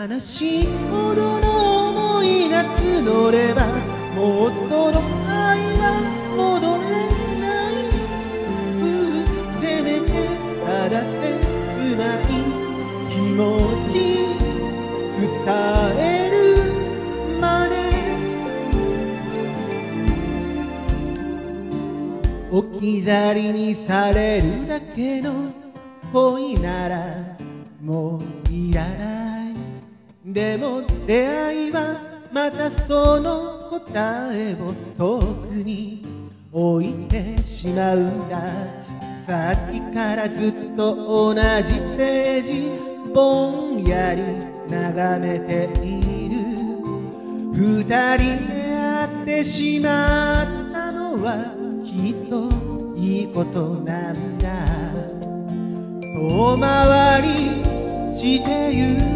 悲しいほどの思いが募ればもうその愛は戻れない。うんせめてただ切ない気持ち伝えるまで。置き去りにされるだけの恋ならもういらない。でも出会いはまたその答えを遠くに置いてしまうんだ。さっきからずっと同じページぼんやり眺めている。二人で会ってしまったのはきっといいことなんだ。遠回りしてゆく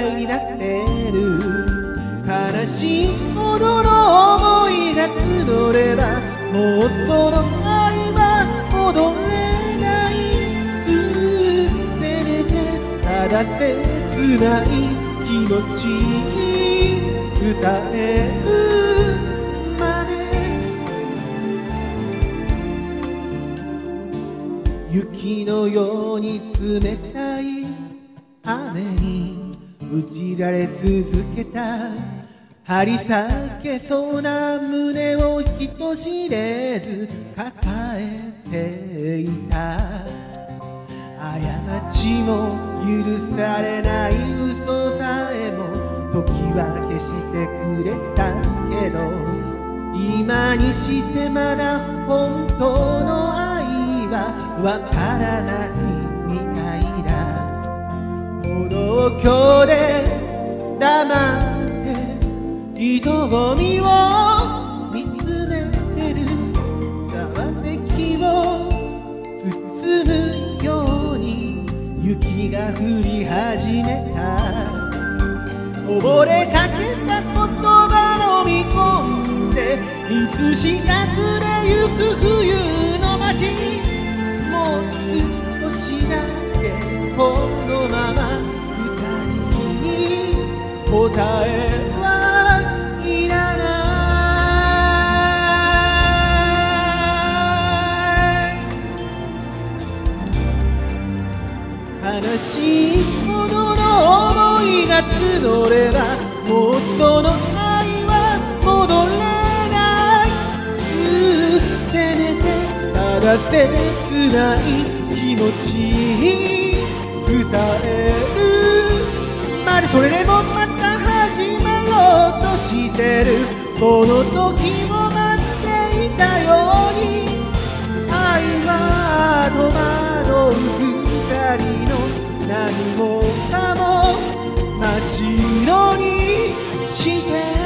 いになってる。悲しいほどの思いが募ればもうその愛は戻れない。せめてただ切ない気持ち伝えるまで。雪のように冷たい打ちられ続けた。張り裂けそうな胸を人知れず抱えていた。過ちも許されない嘘さえも時は消してくれたけど今にしてまだ本当の愛はわからない。道橋で黙って人混みを見つめて。るざわめきを包むように雪が降り始めた溺れかけた言葉飲み込んでいつしか暮れゆく冬の街もう少しだけ答えはいらない悲しいほどの思いが募ればもうその愛は戻れないせめてただ切ない気持ち伝える。まるそれでもまこの時を待っていたように愛は戸惑う二人の何もかも真っ白にして